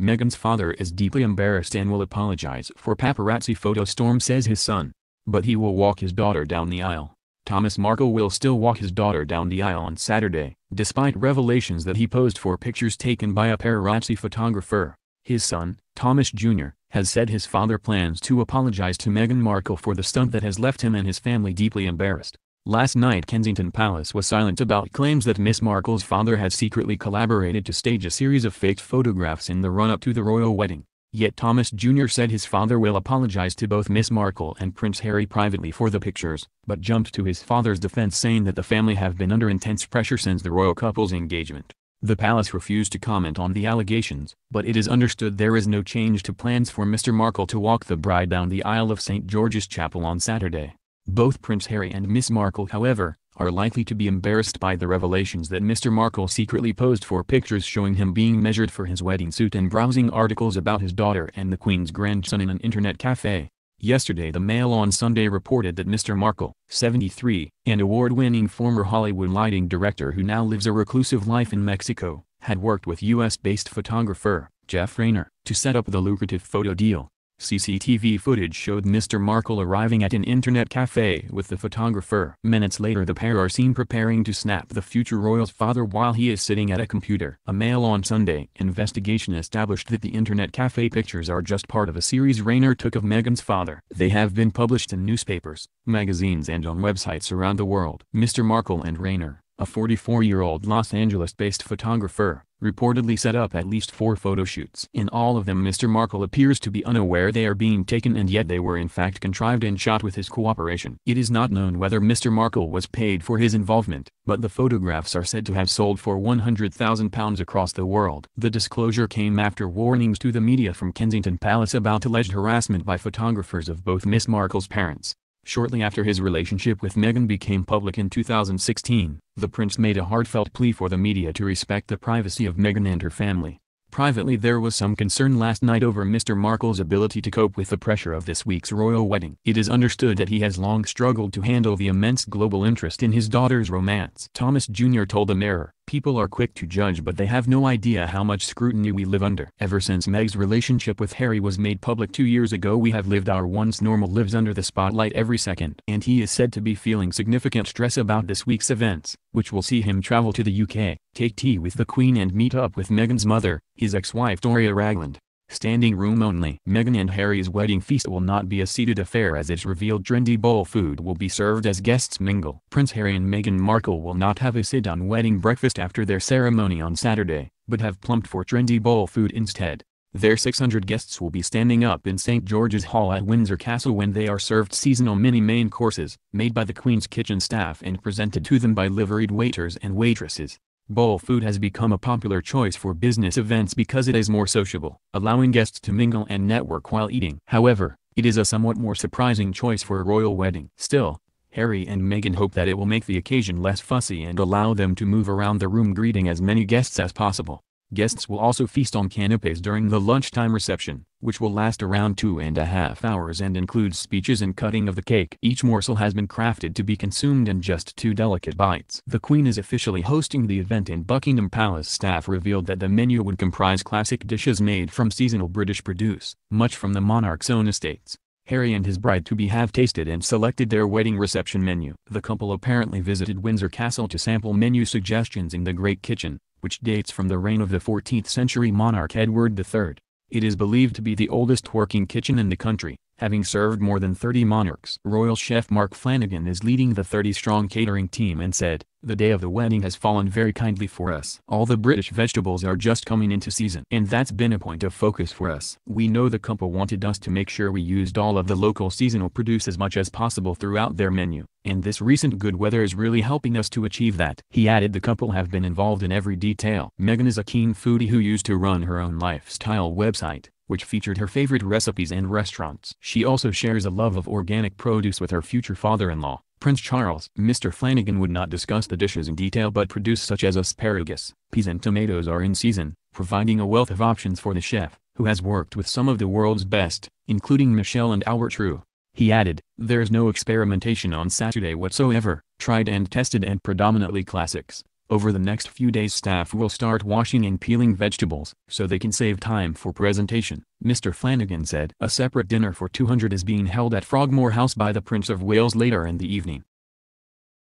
Meghan's father is deeply embarrassed and will apologize for paparazzi photo storm says his son. But he will walk his daughter down the aisle. Thomas Markle will still walk his daughter down the aisle on Saturday, despite revelations that he posed for pictures taken by a paparazzi photographer. His son, Thomas Jr., has said his father plans to apologize to Meghan Markle for the stunt that has left him and his family deeply embarrassed. Last night Kensington Palace was silent about claims that Miss Markle's father had secretly collaborated to stage a series of faked photographs in the run-up to the royal wedding. Yet Thomas Jr. said his father will apologize to both Miss Markle and Prince Harry privately for the pictures, but jumped to his father's defense saying that the family have been under intense pressure since the royal couple's engagement. The palace refused to comment on the allegations, but it is understood there is no change to plans for Mr. Markle to walk the bride down the aisle of St. George's Chapel on Saturday. Both Prince Harry and Miss Markle however, are likely to be embarrassed by the revelations that Mr. Markle secretly posed for pictures showing him being measured for his wedding suit and browsing articles about his daughter and the Queen's grandson in an internet cafe. Yesterday the Mail on Sunday reported that Mr. Markle, 73, an award-winning former Hollywood lighting director who now lives a reclusive life in Mexico, had worked with U.S.-based photographer, Jeff Rayner, to set up the lucrative photo deal. CCTV footage showed Mr. Markle arriving at an internet cafe with the photographer. Minutes later the pair are seen preparing to snap the future royal's father while he is sitting at a computer. A Mail on Sunday investigation established that the internet cafe pictures are just part of a series Rayner took of Meghan's father. They have been published in newspapers, magazines and on websites around the world. Mr. Markle and Rayner, a 44-year-old Los Angeles-based photographer, reportedly set up at least four photo shoots. In all of them Mr. Markle appears to be unaware they are being taken and yet they were in fact contrived and shot with his cooperation. It is not known whether Mr. Markle was paid for his involvement, but the photographs are said to have sold for £100,000 across the world. The disclosure came after warnings to the media from Kensington Palace about alleged harassment by photographers of both Miss Markle's parents. Shortly after his relationship with Meghan became public in 2016, the prince made a heartfelt plea for the media to respect the privacy of Meghan and her family. Privately there was some concern last night over Mr. Markle's ability to cope with the pressure of this week's royal wedding. It is understood that he has long struggled to handle the immense global interest in his daughter's romance. Thomas Jr. told the Mirror, People are quick to judge but they have no idea how much scrutiny we live under. Ever since Meg's relationship with Harry was made public two years ago we have lived our once normal lives under the spotlight every second. And he is said to be feeling significant stress about this week's events, which will see him travel to the UK, take tea with the Queen and meet up with Meghan's mother, his ex-wife Doria Ragland. Standing room only. Meghan and Harry's wedding feast will not be a seated affair as it's revealed trendy bowl food will be served as guests mingle. Prince Harry and Meghan Markle will not have a sit-down wedding breakfast after their ceremony on Saturday, but have plumped for trendy bowl food instead. Their 600 guests will be standing up in St. George's Hall at Windsor Castle when they are served seasonal mini main courses, made by the Queen's kitchen staff and presented to them by liveried waiters and waitresses. Bowl food has become a popular choice for business events because it is more sociable, allowing guests to mingle and network while eating. However, it is a somewhat more surprising choice for a royal wedding. Still, Harry and Meghan hope that it will make the occasion less fussy and allow them to move around the room greeting as many guests as possible. Guests will also feast on canapes during the lunchtime reception, which will last around two and a half hours and includes speeches and cutting of the cake. Each morsel has been crafted to be consumed in just two delicate bites. The Queen is officially hosting the event and Buckingham Palace staff revealed that the menu would comprise classic dishes made from seasonal British produce, much from the monarch's own estates. Harry and his bride-to-be have tasted and selected their wedding reception menu. The couple apparently visited Windsor Castle to sample menu suggestions in the Great Kitchen, which dates from the reign of the 14th century monarch Edward III. It is believed to be the oldest working kitchen in the country, having served more than 30 monarchs. Royal chef Mark Flanagan is leading the 30-strong catering team and said, the day of the wedding has fallen very kindly for us. All the British vegetables are just coming into season. And that's been a point of focus for us. We know the couple wanted us to make sure we used all of the local seasonal produce as much as possible throughout their menu. And this recent good weather is really helping us to achieve that. He added the couple have been involved in every detail. Meghan is a keen foodie who used to run her own lifestyle website which featured her favorite recipes and restaurants. She also shares a love of organic produce with her future father-in-law, Prince Charles. Mr. Flanagan would not discuss the dishes in detail but produce such as asparagus, peas and tomatoes are in season, providing a wealth of options for the chef, who has worked with some of the world's best, including Michel and Albert Roux. He added, there's no experimentation on Saturday whatsoever, tried and tested and predominantly classics. Over the next few days staff will start washing and peeling vegetables so they can save time for presentation, Mr. Flanagan said. A separate dinner for 200 is being held at Frogmore House by the Prince of Wales later in the evening.